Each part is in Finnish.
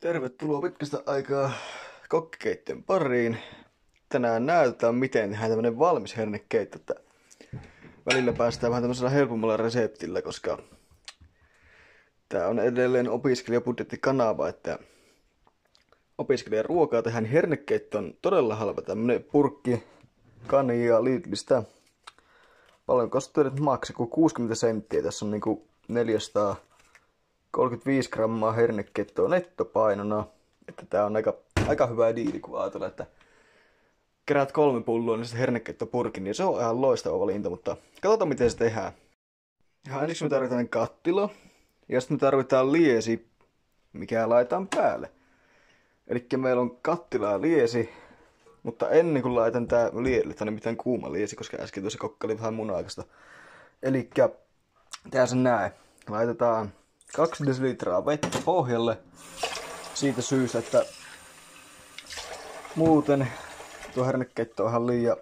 Tervetuloa pitkästä aikaa kokkikeittiön pariin. Tänään näytetään, miten tehdään tämmönen valmis hernekeitto. Että välillä päästään vähän tämmöisellä helpommalla reseptillä, koska tää on edelleen opiskelijabudjettikanava, että opiskelijan ruokaa tehdään hernekeitto on todella halpa. Tämmönen purkki kania Lidlistä. Paljon kostuu nyt maksaa kuin 60 senttiä. Tässä on niinku 400 35 grammaa hernekettoa nettopainona. Että tää on aika, aika hyvä diili, kun ajatellaan, että keräät kolme pulloa, niin se herneketto purkin, niin se on ihan loistava valinta, mutta katsotaan miten se tehdään. Ja ensiksi me tarvitaan kattila, ja sitten me tarvitaan liesi, mikä laitetaan päälle. Eli meillä on kattila ja liesi, mutta ennen kuin laitan tää lieli, tänne mitään kuuma liesi, koska äsken tuossa kokka oli vähän mun aikaista. Eli tää sen näe. Laitetaan 2 desilitraa vettä pohjalle siitä syystä, että muuten tuo hernekeitto on ihan liian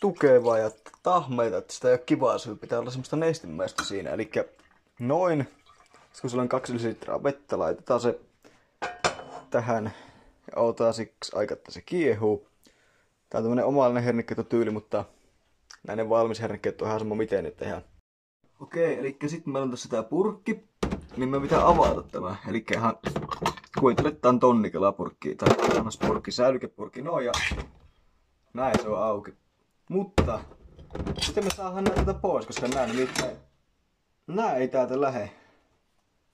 tukevaa ja tahmeita, että sitä ei ole kivaa syy. Pitää olla semmoista nestimäistä siinä. Eli noin, kun sulla on 2 desilitraa vettä, laitetaan se tähän ja otetaan siksi aika, että se kiehuu. Tää on tämmönen omallinen hernekeitto tyyli, mutta näinen valmis hernekeitto on ihan sama miten nyt tehdään. Okei, eli sitten meillä on tässä tää purkki, niin me pitää avata tämä. Eli ihan kuitenkin tonnikelapurkki tai annospurkki, säilykepurkki, no ja näin se on auki. Mutta sitten me saadaan näitä pois, koska nää nimittäin, nää ei täältä lähe.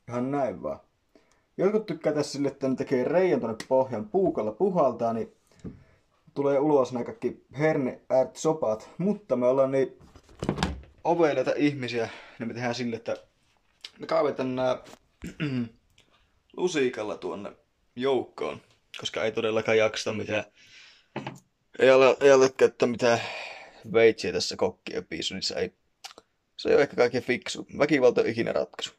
Ihan näin vaan. Jotkut tykkää tässä sille, että ne tekee reijän tonne pohjan puukalla puhaltaa, niin tulee ulos nämä kaikki herne sopat. Mutta me ollaan niin oveleita ihmisiä, niin me tehdään sille, että me kaivetaan nää lusikalla tuonne joukkoon, koska ei todellakaan jaksa mitään, ei ole, ei ole käyttää mitään veitsiä tässä se ei, se ei ole ehkä kaikkein fiksu. Väkivalta on ikinä ratkaisu.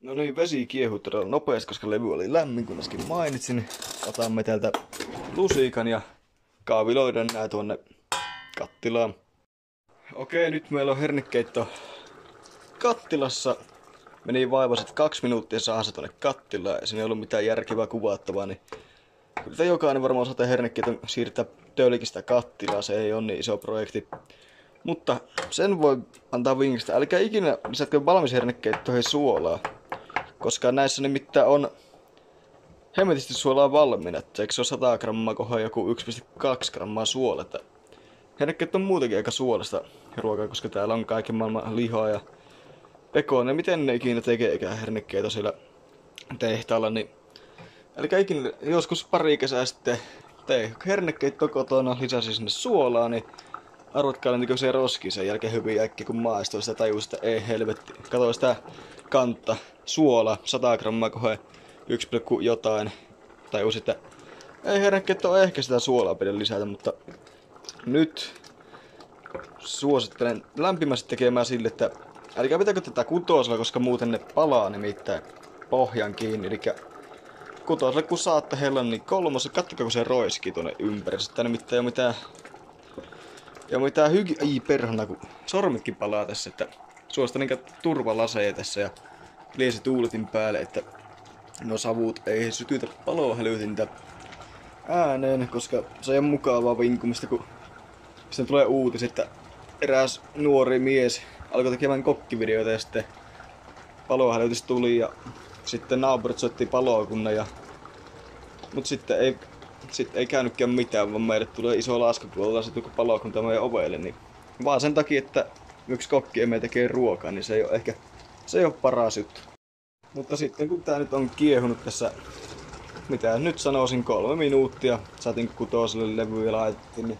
No niin, vesi kiehuu todella nopeasti, koska levy oli lämmin, kun äsken mainitsin. Otamme täältä lusikan ja kaaviloidaan nää tuonne kattilaan. Okei, nyt meillä on hernekeitto kattilassa. Meni vaivaiset kaksi minuuttia saada se tuonne kattilaan ja siinä ei ollut mitään järkevää kuvattavaa, niin kyllä jokainen varmaan osaa hernekeiton siirtää tölkistä kattilaa, se ei ole niin iso projekti. Mutta sen voi antaa vinkistä, älkää ikinä lisätkö valmis hernekeittoihin suolaa, koska näissä nimittäin on hemmetisti suolaa valmiina, että eikö se ole 100 grammaa kohdalla joku 1,2 grammaa suoletta. Hernekeitto on muutenkin aika suolasta ruokaa, koska täällä on kaiken maailman lihaa ja pekonia. Miten ne ikinä tekeekään hernekkeitä siellä tehtaalla, niin Eli ikinä joskus pari kesää sitten tei hernekeitto kotona, lisäsi sinne suolaa, niin arvatkaa niin se roski sen jälkeen hyvin äkki, kun maistoi sitä tajus, että ei helvetti. Katsoin sitä kantta, suola, 100 grammaa kohe 1, jotain. Tajus, että ei hernekeitto ehkä sitä suolaa pidä lisätä, mutta nyt suosittelen lämpimästi tekemään sille, että älkää pitäkö tätä kutosella, koska muuten ne palaa nimittäin pohjan kiinni. Eli kutosella kun saatte hellan, niin kolmossa, kattokaa kun se roiski tuonne ympäri. Sitten nimittäin ei ole mitään, ei ole mitään hygi... Ai perhana, kun sormitkin palaa tässä, että suosta niinkä turvalaseja tässä ja liesi tuuletin päälle, että no savut ei sytytä palohälytintä ääneen, koska se on mukavaa vinkumista, kun sitten tulee uutis, että eräs nuori mies alkoi tekemään kokkivideoita ja sitten palohälytys tuli ja sitten naapurit soitti palokunnan ja mut sitten ei, sitten ei käynytkään mitään, vaan meille tulee iso lasku, kun ollaan sitten palokunta meidän ovelle, niin vaan sen takia, että yksi kokki emme tekee ruokaa, niin se ei ole ehkä se ei ole paras juttu. Mutta sitten kun tää nyt on kiehunut tässä, mitä nyt sanoisin, kolme minuuttia, saatiin kutoselle levyä laitettiin, niin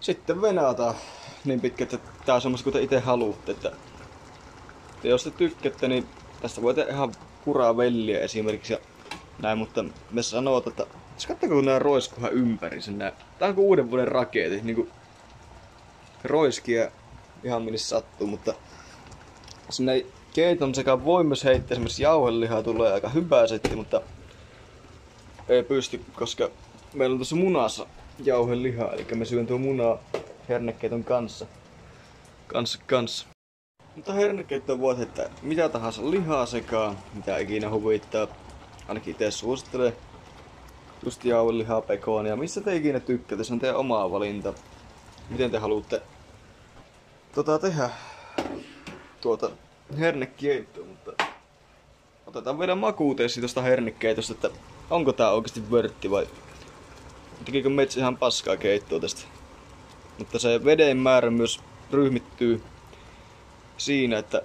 sitten venataan niin pitkä, että tää on semmoista, kuten itse haluatte. Että, että jos te tykkäätte, niin tästä voi tehdä ihan kuraa velliä esimerkiksi ja näin, mutta me sanoo, että jos katsoko kun nää roiskuhan ympäri sen nää. Tää on kuin uuden vuoden raketit, niinku roiskia ihan minne sattuu, mutta sinne keiton sekä voi myös heittää esimerkiksi jauhelihaa tulee aika hyvää setti, mutta ei pysty, koska meillä on tuossa munassa jauhelihaa, eli me syön tuo munaa hernekeiton kanssa. Kanssa, kanssa. Mutta hernekeitto voi että mitä tahansa lihaa sekaan, mitä ikinä huvittaa. ainakin itse suosittelen just jauhelihaa, pekonia, missä te ikinä tykkäätte, se on teidän omaa valinta. Miten te haluatte tota tehdä tuota hernekeittoa, mutta otetaan vielä makuuteessi tosta hernekeitosta, että onko tää oikeasti vörtti vai tekikö metsä ihan paskaa keittoa tästä. Mutta se veden määrä myös ryhmittyy siinä, että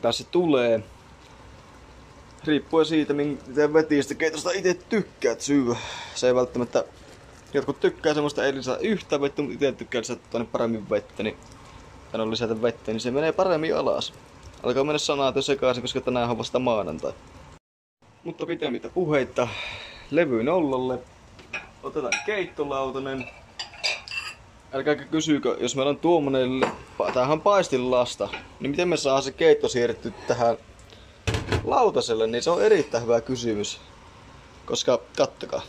tässä tulee riippuen siitä, miten vetistä keitosta itse tykkäät syö. Se ei välttämättä... Jotkut tykkää semmoista ei lisää yhtä vettä, mutta itse tykkää lisätä tuonne paremmin vettä, niin... On lisätä vettä, niin se menee paremmin alas. Alkaa mennä sanat jo sekaisin, koska tänään on vasta maanantai. Mutta pitemmittä puheita. Levy nollalle. Otetaan keittolautanen. Älkääkä kysykö, jos meillä on tuommoinen, tämähän paistilasta, niin miten me saa se keitto siirretty tähän lautaselle, niin se on erittäin hyvä kysymys. Koska, kattokaa.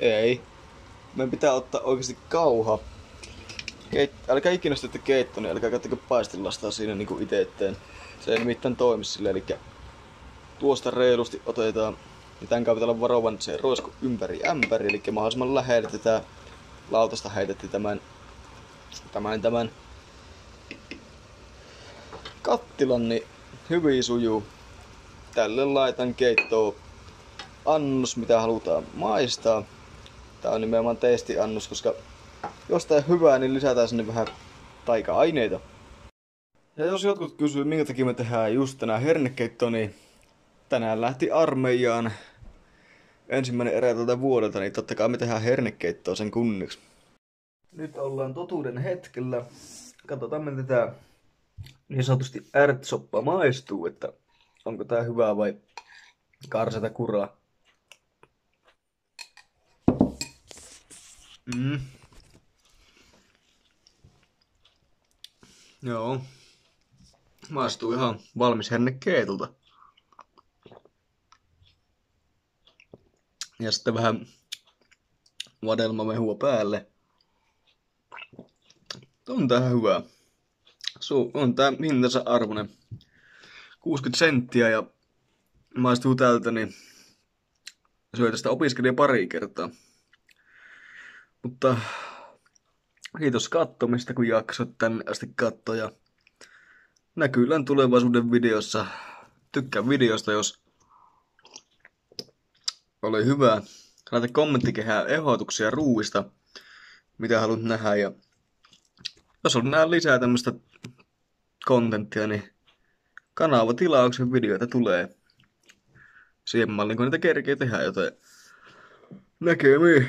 Ei. Meidän pitää ottaa oikeasti kauha. Keit, älkää ikinä sitten keitto, niin älkää kattoko paistilastaa siinä niinku ite eteen. Se ei nimittäin toimi sille, eli tuosta reilusti otetaan. Ja tämän kautta olla varovan, se roisku ympäri ämpäri, eli mahdollisimman lähelle tätä lautasta heitettiin tämän, tämän, tämän kattilan, niin hyvin sujuu. Tälle laitan keittoon annos, mitä halutaan maistaa. Tää on nimenomaan testiannos, koska jos tää hyvää, niin lisätään sinne vähän taika-aineita. Ja jos jotkut kysyy, minkä takia me tehdään just tänään hernekeitto, niin tänään lähti armeijaan ensimmäinen erä tältä vuodelta, niin totta kai me tehdään hernekeittoa sen kunniksi. Nyt ollaan totuuden hetkellä. Katsotaan, miten tää niin sanotusti ärtsoppa maistuu, että onko tää hyvää vai karseta kuraa. Mm. Joo. Maistuu ihan valmis hernekeitolta. Ja sitten vähän vadelmamehua päälle. On tää hyvä. Su- on tää hintansa arvoinen. 60 senttiä ja maistuu tältä, niin syö tästä opiskelija pari kertaa. Mutta kiitos kattomista, kun jaksot tänne asti kattoja. Näkyy tulevaisuuden videossa. Tykkää videosta, jos oli hyvä. Laita kommenttikehää ehdotuksia ruuista, mitä haluat nähdä. Ja jos on nähdä lisää tämmöistä kontenttia, niin kanavatilauksen videoita tulee siihen malliin, kun niitä kerkee tehdä, joten näkemiin.